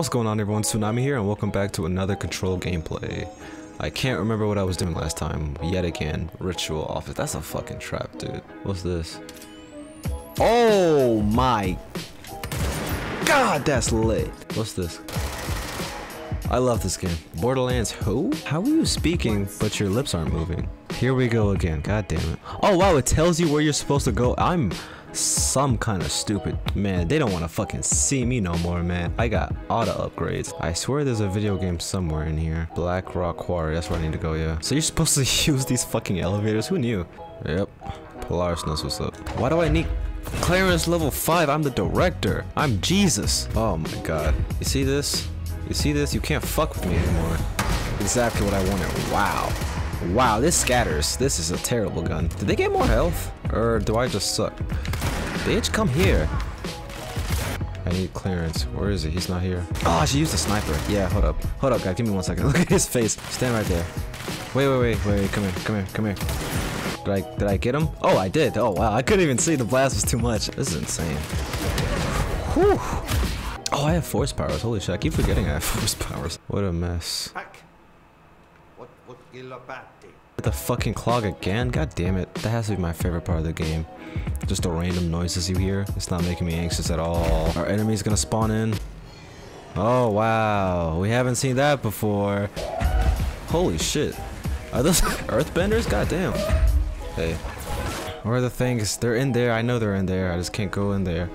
What's going on everyone, Tsunami here and welcome back to another Control gameplay. I can't remember what I was doing last time, yet again, Ritual Office. That's a fucking trap, dude. What's this? Oh my god, that's lit. What's this? I love this game. Borderlands who? How are you speaking, but your lips aren't moving? Here we go again, god damn it. Oh wow, it tells you where you're supposed to go. I'm some kind of stupid. Man, they don't want to fucking see me no more, man. I got the upgrades. I swear there's a video game somewhere in here. Black Rock Quarry, that's where I need to go, yeah. So you're supposed to use these fucking elevators? Who knew? Yep. Polaris knows what's up. Why do I need clearance level 5? I'm the director. I'm Jesus. Oh my god. You see this? You see this? You can't fuck with me anymore. Exactly what I wanted. Wow. Wow, this scatters. This is a terrible gun. Did they get more health? Or do I just suck? Bitch, come here. I need clearance. Where is he? He's not here. Oh, I should use the sniper. Yeah, hold up. Hold up, guy. Give me one second. Look at his face. Stand right there. Wait, wait, wait, wait. Come here, come here, come here. Did I, did I get him? Oh, I did. Oh, wow. I couldn't even see. The blast was too much. This is insane. Whew. Oh, I have force powers. Holy shit, I keep forgetting I have force powers. What a mess. The fucking clog again? God damn it. That has to be my favorite part of the game. Just the random noises you hear. It's not making me anxious at all. Our enemy's gonna spawn in. Oh, wow. We haven't seen that before. Holy shit. Are those earthbenders? God damn. Hey. Where are the things? They're in there. I know they're in there. I just can't go in there.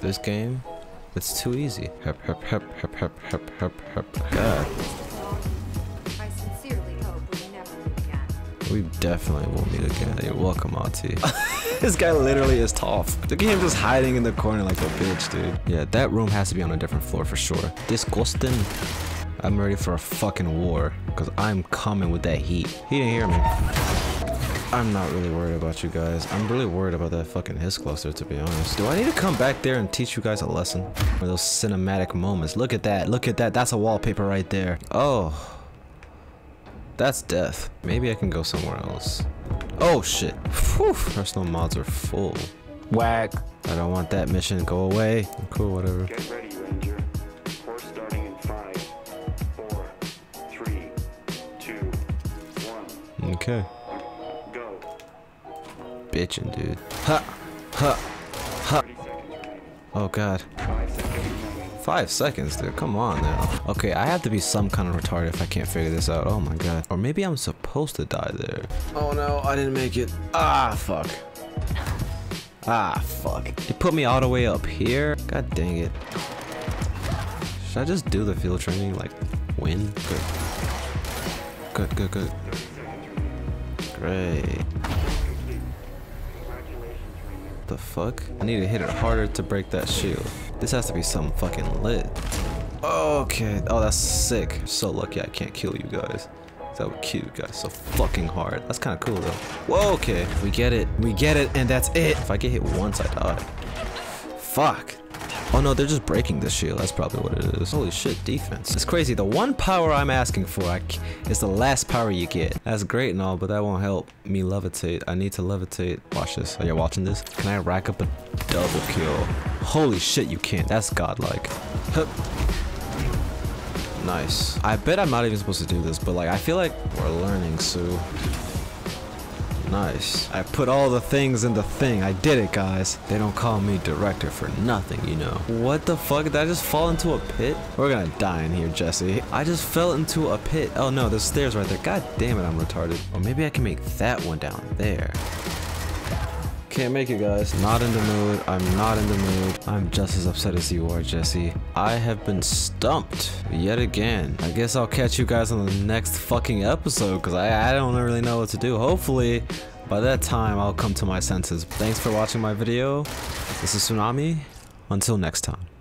This game? It's too easy. Hep, hep, hep, hep, hep, hep, hep, hep. God. We definitely will meet again. You're welcome, Ahti. this guy literally is tough. Look at him just hiding in the corner like a bitch, dude. Yeah, that room has to be on a different floor for sure. Disgusting. I'm ready for a fucking war. Because I'm coming with that heat. He didn't hear me. I'm not really worried about you guys. I'm really worried about that fucking Hiss cluster, to be honest. Do I need to come back there and teach you guys a lesson? For those cinematic moments. Look at that. Look at that. That's a wallpaper right there. Oh. That's death. Maybe I can go somewhere else. Oh shit. Whew. Personal mods are full. Whack. I don't want that mission. Go away. Cool, whatever. Get ready, Ranger. Course starting in five, four, three, two, one, Okay. go. Bitchin', dude. Ha! Ha! 30 seconds. Oh god. Five seconds. Dude. Come on now. Okay, I have to be some kind of retard if I can't figure this out. Oh my god. Or maybe I'm supposed to die there. Oh no, I didn't make it. Ah, fuck. Ah, fuck. It put me all the way up here? God dang it. Should I just do the field training, like, win? Good. Good, good, good. 30 seconds remaining. Great. The fuck? I need to hit it harder to break that shield. This has to be some fucking lit. Okay. Oh, that's sick. So lucky I can't kill you guys. That would kill you guys so fucking hard. That's kind of cool though. Whoa, okay. We get it. We get it, and that's it. If I get hit once, I die. Fuck. Oh no, they're just breaking this shield. That's probably what it is. Holy shit, defense. It's crazy. The one power I'm asking for is the last power you get. That's great and all, but that won't help me levitate. I need to levitate. Watch this. Are you watching this? Can I rack up a double kill? Holy shit, you can't. That's godlike. Hup. Nice. I bet I'm not even supposed to do this, but like, I feel like we're learning, Sue. Nice. I put all the things in the thing. I did it, guys. They don't call me director for nothing, you know. What the fuck? Did I just fall into a pit? We're gonna die in here, Jesse. I just fell into a pit. Oh no, there's stairs right there. God damn it, I'm retarded. Or maybe I can make that one down there. Can't make it, guys. Not in the mood. I'm not in the mood. I'm just as upset as you are, Jesse. I have been stumped yet again. I guess I'll catch you guys on the next fucking episode because I, I don't really know what to do. Hopefully, by that time, I'll come to my senses. Thanks for watching my video. This is Tsunami. Until next time.